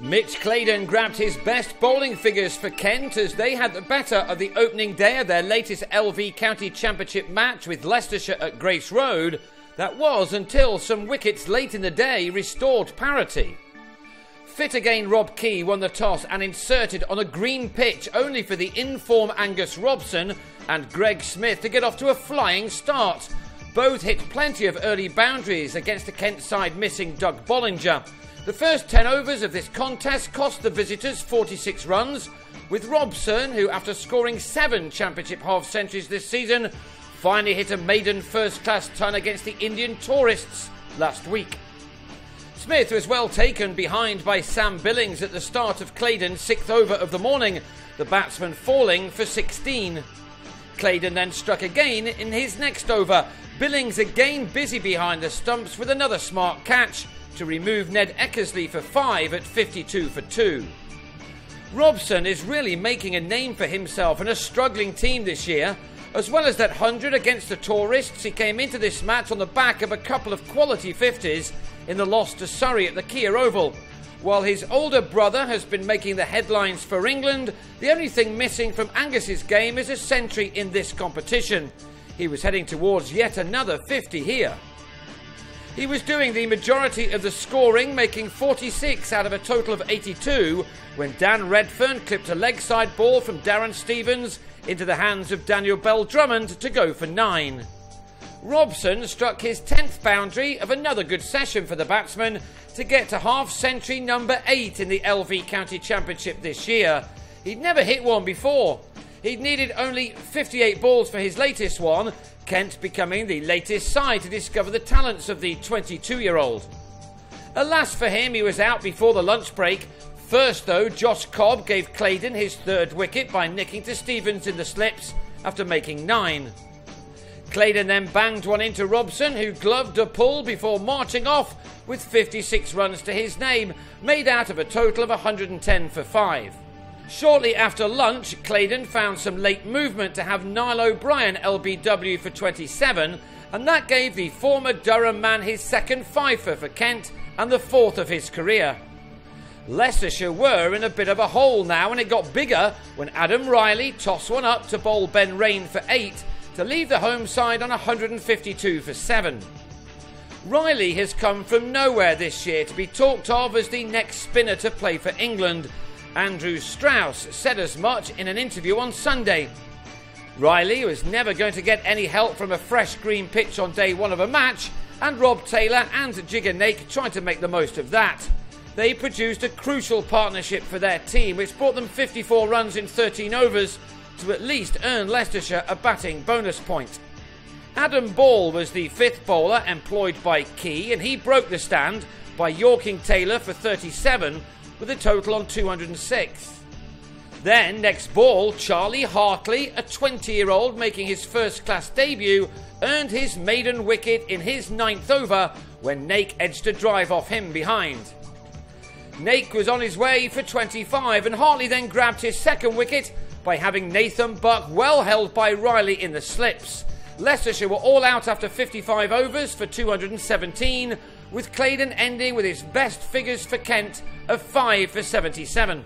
Mitch Claydon grabbed his best bowling figures for Kent as they had the better of the opening day of their latest LV County Championship match with Leicestershire at Grace Road. That was until some wickets late in the day restored parity. Fit again, Rob Key won the toss and inserted on a green pitch only for the inform Angus Robson and Greg Smith to get off to a flying start. Both hit plenty of early boundaries against the Kent side missing Doug Bollinger. The first 10 overs of this contest cost the visitors 46 runs, with Robson, who after scoring seven championship half centuries this season, finally hit a maiden first class ton against the Indian tourists last week. Smith was well taken behind by Sam Billings at the start of Claydon's sixth over of the morning, the batsman falling for 16. Claydon then struck again in his next over. Billings again busy behind the stumps with another smart catch, to remove Ned Eckersley for five at 52 for two. Robson is really making a name for himself in a struggling team this year. As well as that 100 against the tourists, he came into this match on the back of a couple of quality 50s in the loss to Surrey at the Kia Oval. While his older brother has been making the headlines for England, the only thing missing from Angus's game is a century in this competition. He was heading towards yet another 50 here. He was doing the majority of the scoring, making 46 out of a total of 82, when Dan Redfern clipped a leg side ball from Darren Stevens into the hands of Daniel Bell Drummond to go for 9. Robson struck his 10th boundary of another good session for the batsman to get to half century number 8 in the LV County Championship this year. He'd never hit one before. He'd needed only 58 balls for his latest one, Kent becoming the latest side to discover the talents of the 22 year old. Alas for him, he was out before the lunch break. First, though, Josh Cobb gave Claydon his third wicket by nicking to Stevens in the slips after making nine. Claydon then banged one into Robson, who gloved a pull before marching off with 56 runs to his name, made out of a total of 110 for 5. Shortly after lunch, Claydon found some late movement to have Niall O'Brien LBW for 27, and that gave the former Durham man his second fifer for Kent and the fourth of his career. Leicestershire were in a bit of a hole now, and it got bigger when Adam Riley tossed one up to bowl Ben Raine for 8 to leave the home side on 152 for 7. Riley has come from nowhere this year to be talked of as the next spinner to play for England Andrew Strauss said as much in an interview on Sunday. Riley was never going to get any help from a fresh green pitch on day one of a match, and Rob Taylor and Jigar Naik tried to make the most of that. They produced a crucial partnership for their team, which brought them 54 runs in 13 overs to at least earn Leicestershire a batting bonus point. Adam Ball was the fifth bowler employed by Key, and he broke the stand by yorking Taylor for 37 with a total on 206. Then, next ball, Charlie Hartley, a 20 year old making his first class debut, earned his maiden wicket in his ninth over when Naik edged a drive off him behind. Naik was on his way for 25, and Hartley then grabbed his second wicket by having Nathan Buck well held by Riley in the slips. Leicestershire were all out after 55 overs for 217, with Claydon ending with his best figures for Kent of 5 for 77.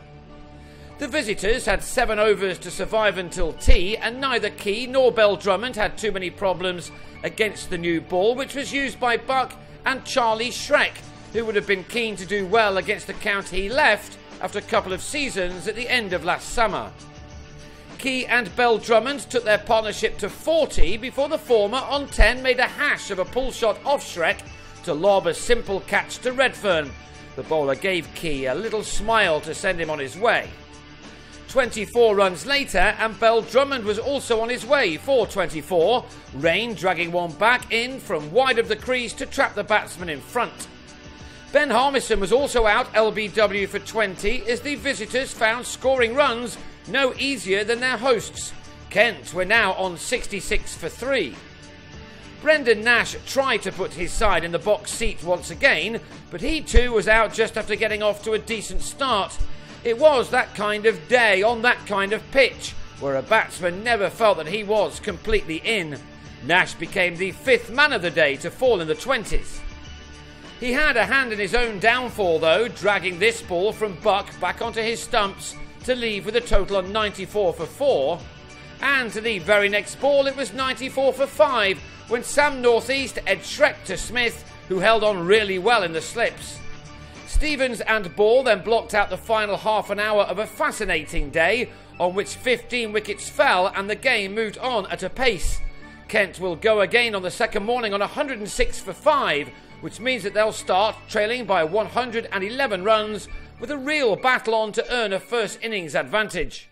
The visitors had seven overs to survive until tea, and neither Key nor Bell Drummond had too many problems against the new ball, which was used by Buck and Charlie Shreck, who would have been keen to do well against the count he left after a couple of seasons at the end of last summer. Key and Bell Drummond took their partnership to 40 before the former on 10 made a hash of a pull shot off Shreck to lob a simple catch to Redfern. The bowler gave Key a little smile to send him on his way. 24 runs later, and Bell Drummond was also on his way for 24. Raine dragging one back in from wide of the crease to trap the batsman in front. Ben Harmison was also out LBW for 20 as the visitors found scoring runs no easier than their hosts. Kent were now on 66 for 3. Brendan Nash tried to put his side in the box seat once again, but he too was out just after getting off to a decent start. It was that kind of day on that kind of pitch, where a batsman never felt that he was completely in. Nash became the fifth man of the day to fall in the 20s. He had a hand in his own downfall, though, dragging this ball from Buck back onto his stumps to leave with a total of 94 for 4. And to the very next ball, it was 94 for 5 when Sam Northeast edged Shreck to Smith, who held on really well in the slips. Stevens and Ball then blocked out the final half an hour of a fascinating day on which 15 wickets fell and the game moved on at a pace. Kent will go again on the second morning on 106 for 5 which means that they'll start trailing by 111 runs with a real battle on to earn a first innings advantage.